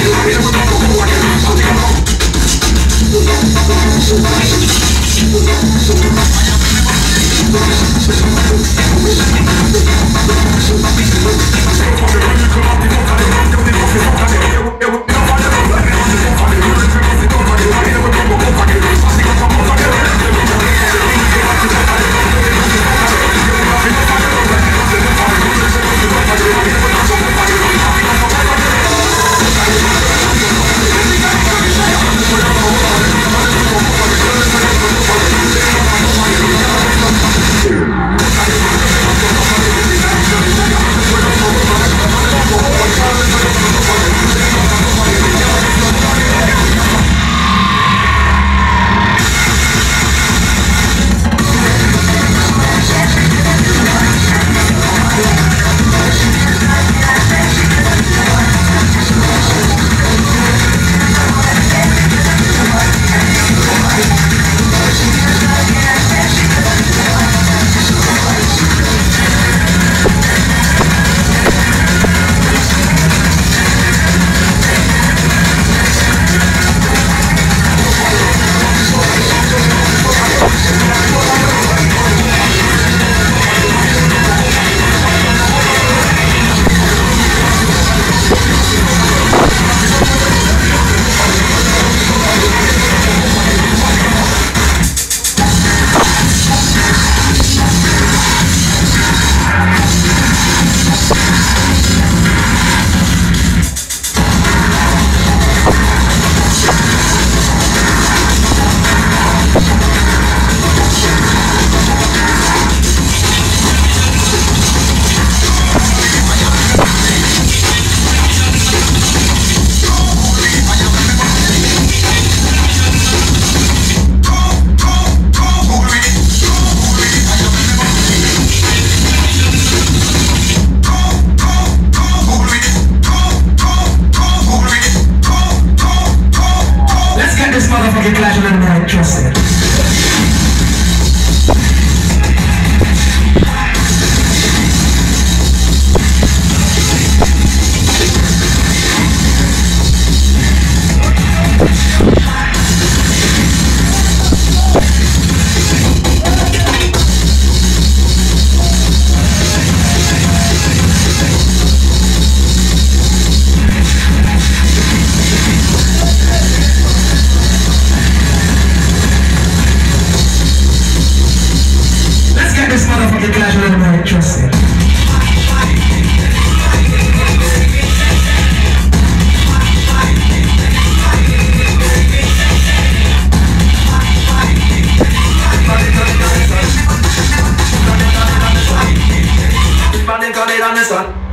Brasil, African Clash and I trust I trust it. It on the sun.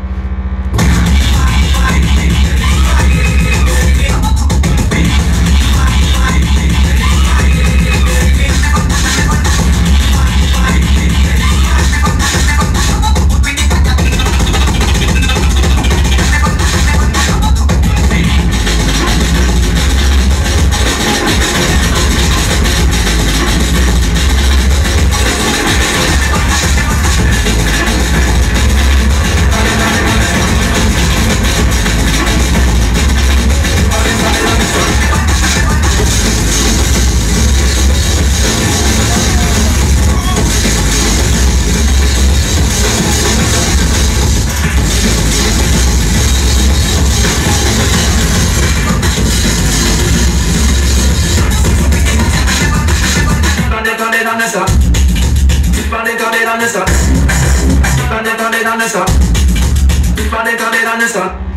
on the stop. Keep on it on it on the stop. Keep on it on it on the stop.